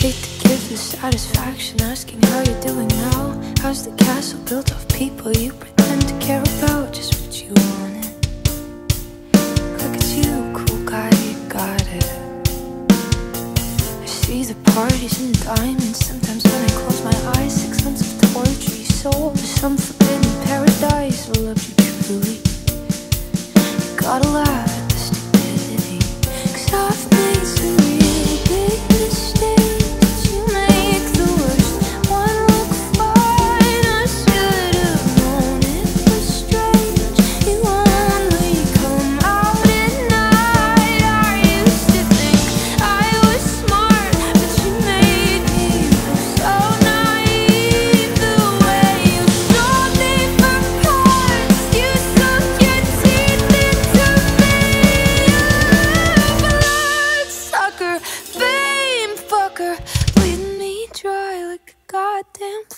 hate to give the satisfaction asking how you're doing now. How's the castle built of people you pretend to care about? Just what you wanted. Look at you, cool guy, you got it. I see the parties and diamonds. Sometimes when I close my eyes, six months of torture you sold some forbidden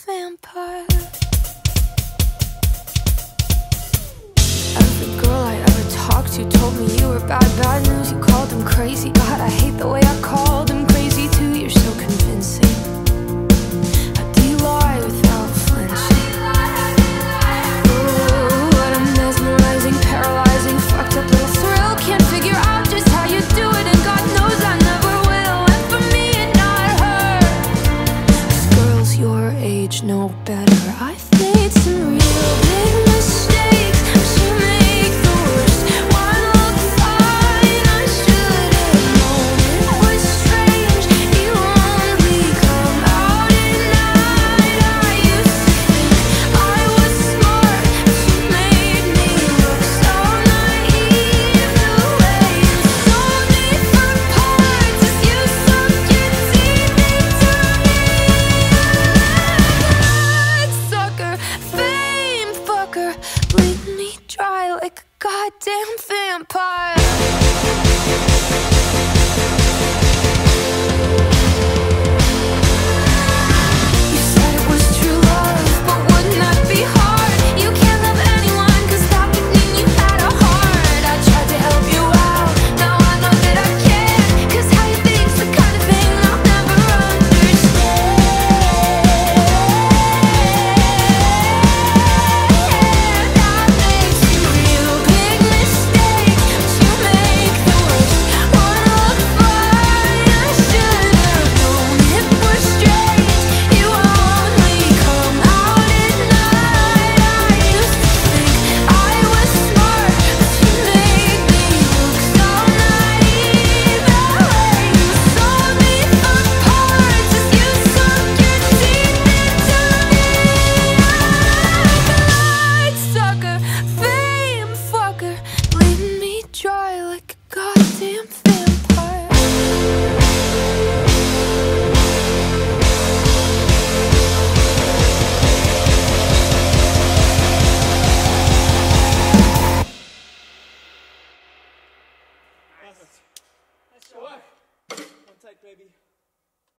vampire. Every girl I ever talked to told me you were bad, bad news. You called them crazy. God, I hate the way I called them dry like a goddamn vampire. dry like a goddamn vampire. Nice. Nice job. One baby.